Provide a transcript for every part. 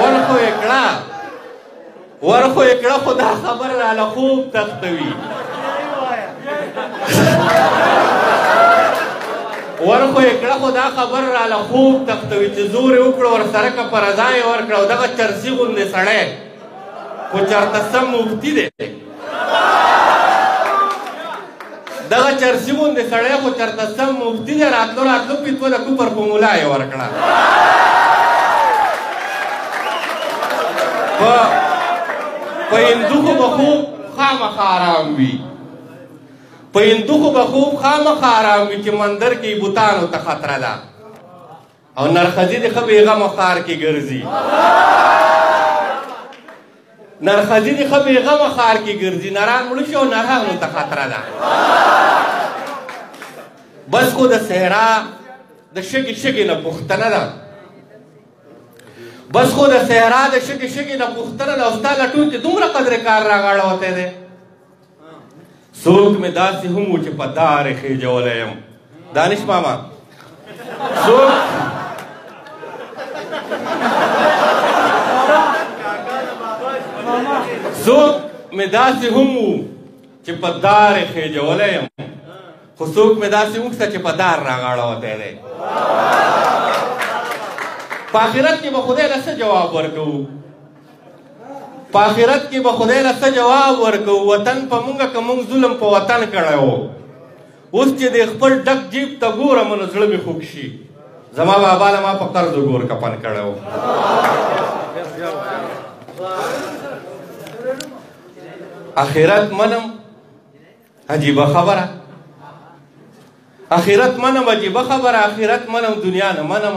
ورخو یې کړه ورخو یې کړه خو دا خبره راله خوب تختوي ورخو یې کړه خو دا خبره راله خوب تختوي چې زور یې وکړو ورسره که پر ځای یې ورکړه او دغه چرسي غوندې سړی خو چېرته سم مفتي دی دغه چرسی مون د سړی خو چرته سم مفتی دی راتلو راتلو پیتو د کوپر په مولا یې ورکړه په په هندو خو به خوب خامخا ارام وي په هندو خو به خوب خامخا ارام وي چې مندر کې بوتانو ته خطره ده او نرخزی دی خو بیغمه خار کې ګرځي نرخزی دی خو بیغمه خار کې ګرځي نران مړ شو نران ته خطر ده بس کو د صحرا د شګي شګي نه پښتنه ده بس خو د صحرا د شګي شګي نه پښتنه ده او ستاله ټول ته دومره قدر کار راغړوته ده څوک مې داسې هم و چې په دارې خېجولی یم دانش ماما څوک څوک مې داسې هم و چې په دارې خېجولی یم خو څوک مې داسې هم شته چې په دار راغاړوتی دی په آخرت کې به خدای له څه جواب ورکوو په آخرت کې به خدای له څه جواب ورکو وطن په مونږه که مونږ ظلم په وطن کړی وو اوس چې د خپل ډک جیب ته ګورم نو زړه مې خوږ شي زما بابا له ما په قرض ګور کپن کړی وو آخرت منم عجیبه خبره آخرت منم عجیبه خبره آخرت منم دنیا نه منم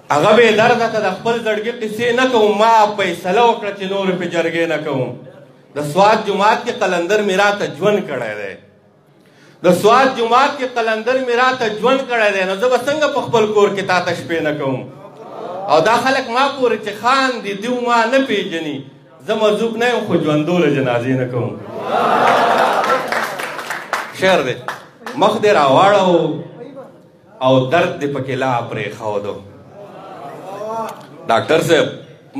هغه بې درده ته د خپل زړګي قصې نه کوم ما فیصله وکړه چې نور په جرګې نه کوم د سواد جماعت کې قلندر میرا ته ژوند کړی دی د سواد جماعت کې قلندر میرا ته ژوند کړی دی نو زه به څنګه په خپل کور کې تا ته شپې نه کوم او دا خلک ما پورې چې خان دي دیو ما نه پیژني زه مذوب نه یم خو ژوندو له جنازې نه کوم شعر دی مخ دې راواړه او درد دې پکې لا پرېښودو ډاکټر صاحب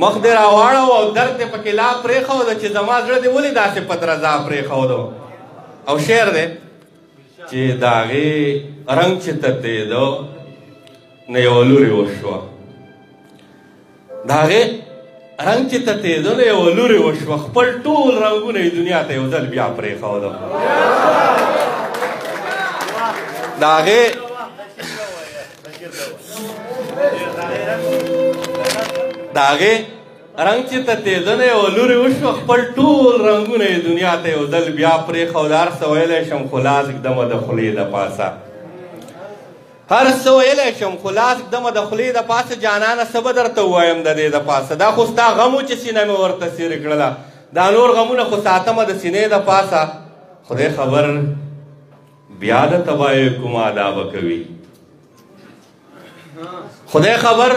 مخ دې راواړو او درد دې پکې لا پرېښودو چې زما زړه دې ولې داسې په درزا پرېښودو او شعر دی چې د هغې رنګ چې تتېدو نه یوه لورې وشوه د هغې رنګ چې تتېدلی او لورې وشوه خپل ټول رنګونه یې دنیا ته یو ځل بیا پرېښودل د هغې د هغې رنګ چې تتېدلی او لورې وشوه خپل ټول رنګونه یې دنیا ته یو ځل بیا پرېښود هر څه ویلی شم خو لاس ږدمه د خولې د پاسه هر څه ویلی شم خو لاس ږدمه د خولې د پاسه جانانه څه به درته ووایم د دې د پاسه دا خو ستا غم و چې سینه مې ورته څیرې کړله دا نور غمونه خو ساتمه د سینې د پاسه خدای خبر بیا د تباهۍ کوم آداب کوي خدای خبر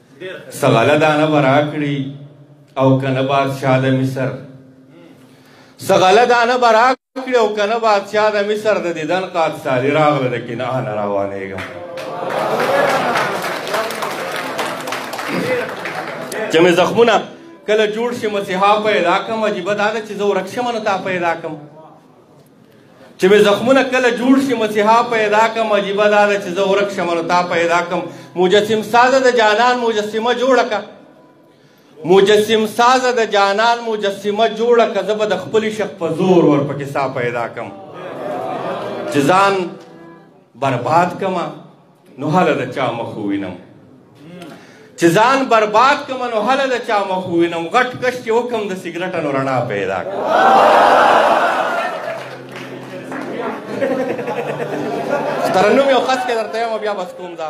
سغله دانه براکړي او کنه بادشاہ د مصر سغله دانه براکړي او کنه بادشاہ د مصر د دیدن قات سالي راغله د کنعان روانېږم چې مې زخمونه کله جوړ شي مسیحا پیدا کم عجیبه دا ده چې زه ورک شم نو تا پیدا کم چې مې زخمونه کله جوړ شي مسیحا پیدا کم عجیبه دا ده چې زه ورک شم نو تا پیدا کم مجسم سازه د جانان مجسمه جوړه که مجسم سازه د جانان مجسمه جوړه که زه به د خپل شخ په زور ورپکې سا پیدا کم چې ځان برباد کما نو هله د چا مخ ووینم چې ځان برباد کړم نو هله د چا مخ ووینم غټ کش چې وکړم د سګرټنو رڼا پیدا کړم ترنم یو خاص کې درته یم بیا بس کوم دا